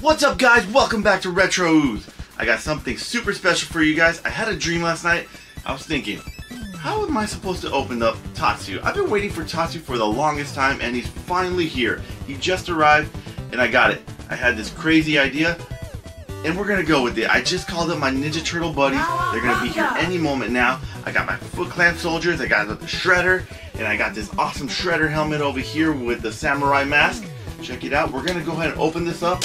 What's up guys? Welcome back to Retro Ooze. I got something super special for you guys. I had a dream last night. I was thinking, how am I supposed to open up Tatsu? I've been waiting for Tatsu for the longest time and he's finally here. He just arrived and I got it. I had this crazy idea and we're gonna go with it. I just called up my Ninja Turtle buddies. They're gonna be here any moment now. I got my Foot Clan soldiers, I got the Shredder, and I got this awesome Shredder helmet over here with the samurai mask. Check it out. We're gonna go ahead and open this up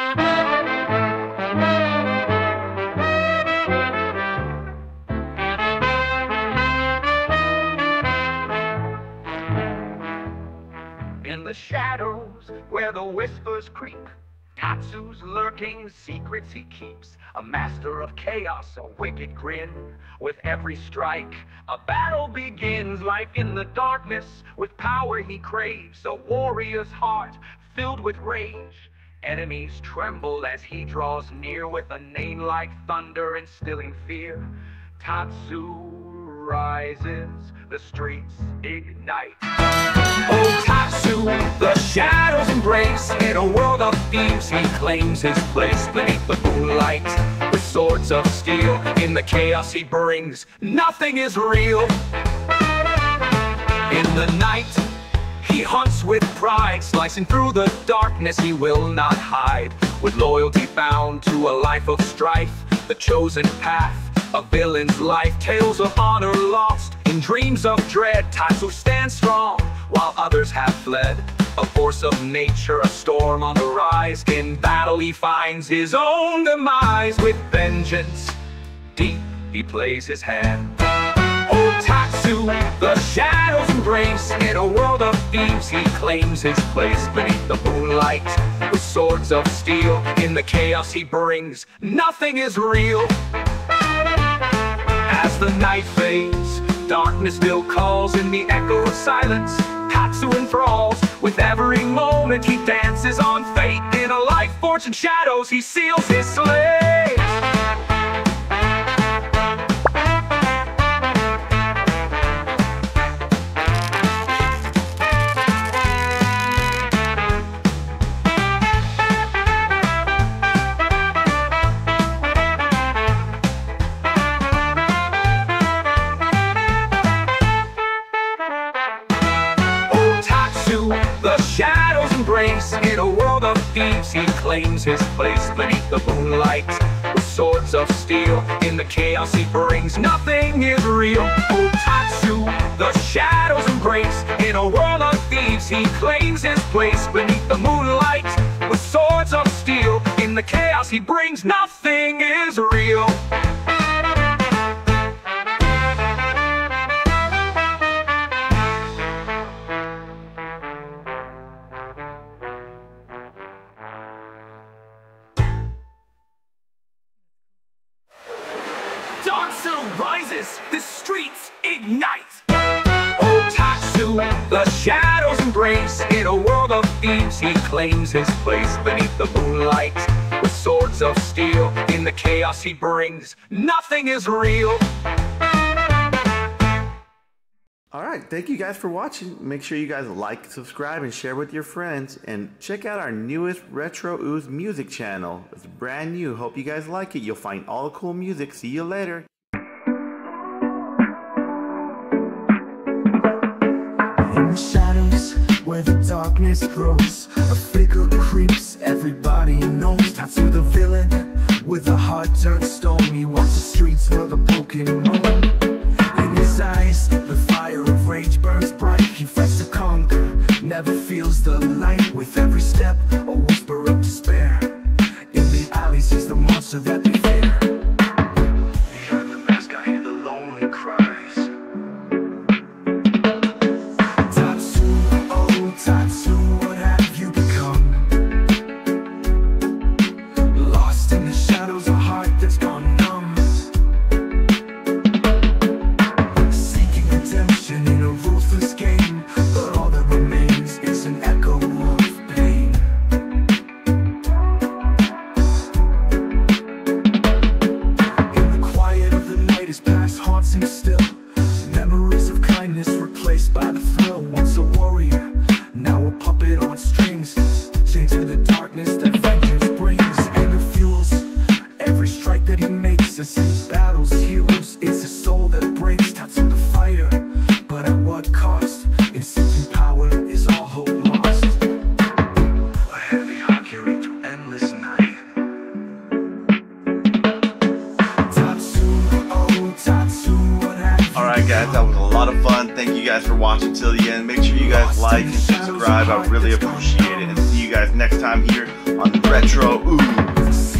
In the shadows where the whispers creep, Tatsu's lurking secrets he keeps. A master of chaos, a wicked grin. With every strike, a battle begins. Life in the darkness, with power he craves. A warrior's heart filled with rage. Enemies tremble as he draws near with a name like thunder instilling fear. Tatsu rises, the streets ignite. Oh, Tatsu, the shadows embrace. In a world of thieves, he claims his place beneath the moonlight. With swords of steel, in the chaos he brings, nothing is real. In the night, he hunts with pride, slicing through the darkness he will not hide. With loyalty bound to a life of strife, the chosen path, a villain's life, tales of honor lost. In dreams of dread, Tatsu stands strong, while others have fled. A force of nature, a storm on the rise. In battle he finds his own demise. With vengeance, deep he plays his hand. Oh, Tatsu, the shadows embrace. In a world of thieves, he claims his place beneath the moonlight. With swords of steel, in the chaos he brings, nothing is real. As the night fades, darkness still calls in the echo of silence. Tatsu enthralls, with every moment he dances on fate. In a life in shadows, he seals his slate. Tatsu, the shadows embrace. In a world of thieves, he claims his place beneath the moonlight. With swords of steel, in the chaos he brings, nothing is real. Oh, the shadows embrace. In a world of thieves, he claims his place beneath the moonlight. With swords of steel, in the chaos he brings, nothing is real. Rises, the streets ignite. Tatsu, the shadows embrace. In a world of thieves, he claims his place beneath the moonlight. With swords of steel, in the chaos he brings, nothing is real. All right, thank you guys for watching. Make sure you guys like, subscribe, and share with your friends. And check out our newest Retro Ooze music channel. It's brand new. Hope you guys like it. You'll find all the cool music. See you later. The shadows where the darkness grows, a flicker creeps, everybody knows that's who the villain with a heart turned stone. He is past haunts him still Thank you guys for watching till the end. Make sure you guys like and subscribe. I really appreciate it. And see you guys next time here on Retro Ooze.